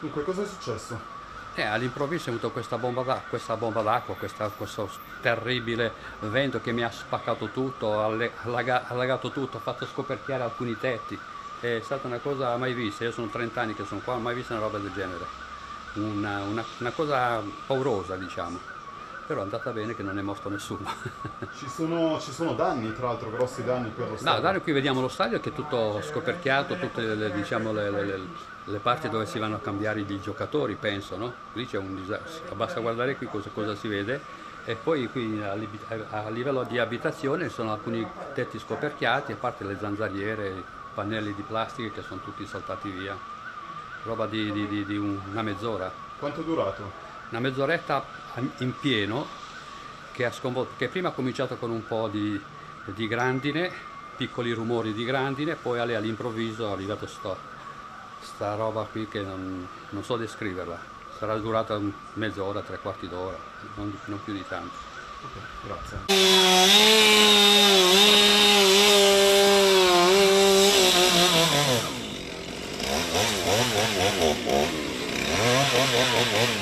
Dunque, cosa è successo? Eh, all'improvviso è venuta questa bomba, d'acqua, questo terribile vento che mi ha spaccato tutto, ha allaga- allagato tutto, ha fatto scoperchiare alcuni tetti. È stata una cosa mai vista, io sono 30 anni che sono qua, mai vista una roba del genere. Una, una- una cosa paurosa, diciamo. Però è andata bene che non è morto nessuno. Ci sono, ci sono danni, tra l'altro, grossi danni per lo No, stadio. da qui vediamo lo stadio che è tutto scoperchiato, tutte le, diciamo, le, le- le- le parti dove si vanno a cambiare i giocatori, penso, no? Lì c'è un disastro, basta guardare qui cosa, cosa si vede. E poi qui a, livello di abitazione sono alcuni tetti scoperchiati, a parte le zanzariere, i pannelli di plastica che sono tutti saltati via. Roba di, di- di- di un- una mezz'ora. Quanto è durato? Una mezz'oretta in pieno che, ha sconvolto, che prima ha cominciato con un po' di, di grandine, piccoli rumori di grandine, poi all'improvviso è arrivato sto, sta roba qui che non, non so descriverla. Sarà durata mezz'ora, tre quarti d'ora, non, non più di tanto. Ok, grazie. Mm-hmm.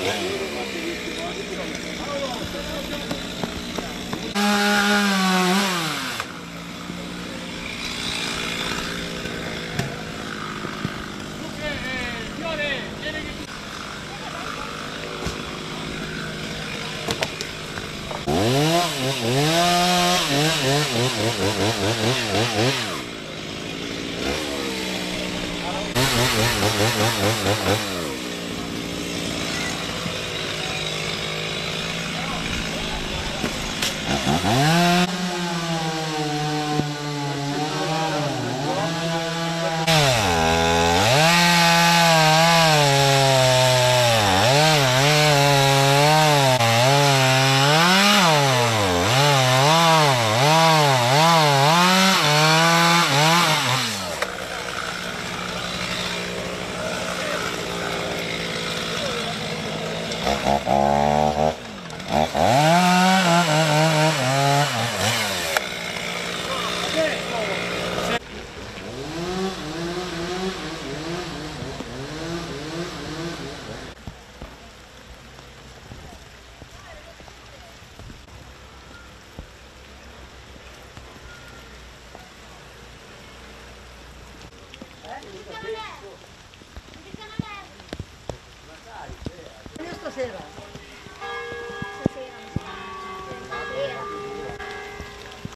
Io stasera.